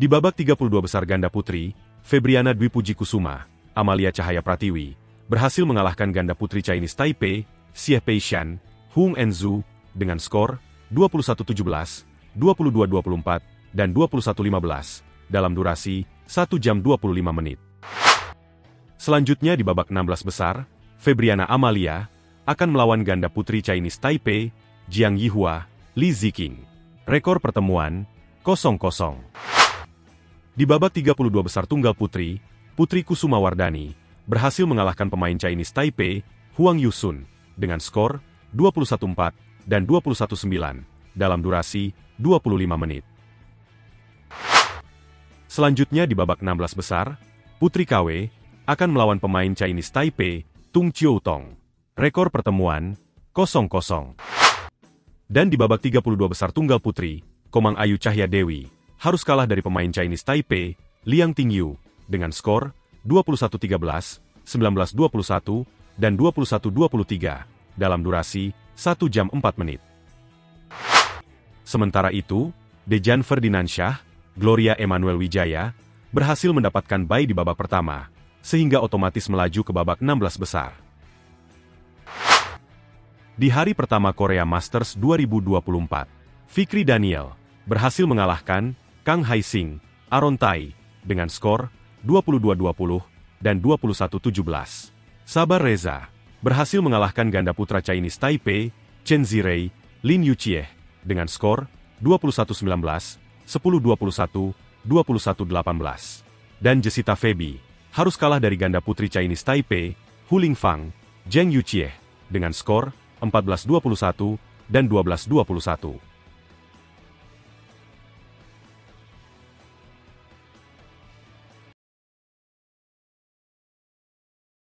Di babak 32 besar ganda putri, Febriana Dwi Puji Kusuma, Amalia Cahaya Pratiwi, berhasil mengalahkan ganda putri Chinese Taipei, Xie Peishan, Hung Enzu, dengan skor 21-17, 22-24, dan 21-15, dalam durasi 1 jam 25 menit. Selanjutnya di babak 16 besar, Febriana Amalia akan melawan ganda putri Chinese Taipei, Jiang Yihua, Li Ziqing. Rekor pertemuan 0-0. Di babak 32 besar tunggal putri, Putri Kusuma Wardani berhasil mengalahkan pemain Chinese Taipei, Huang Yusun, dengan skor 21-4 dan 21-9 dalam durasi 25 menit. Selanjutnya di babak 16 besar, Putri KW akan melawan pemain Chinese Taipei, Tung Chiu Tong. Rekor pertemuan 0-0. Dan di babak 32 besar tunggal putri, Komang Ayu Cahya Dewi harus kalah dari pemain Chinese Taipei, Liang Tingyu, dengan skor 21-13, 19-21, dan 21-23, dalam durasi 1 jam 4 menit. Sementara itu, Dejan Ferdinandsyah, Gloria Emmanuel Wijaya, berhasil mendapatkan bye di babak pertama, sehingga otomatis melaju ke babak 16 besar. Di hari pertama Korea Masters 2024, Fikri Daniel berhasil mengalahkan Kang Hai Sing, Aaron Tai, dengan skor 22-20 dan 21-17. Sabar Reza berhasil mengalahkan ganda putra Chinese Taipei, Chen Zirei, Lin Yuchie, dengan skor 21-19, 10-21, 21-18. Dan Jessica Febi harus kalah dari ganda putri Chinese Taipei, Hu Lingfang, Zheng Yuchie, dengan skor 14-21 dan 12-21.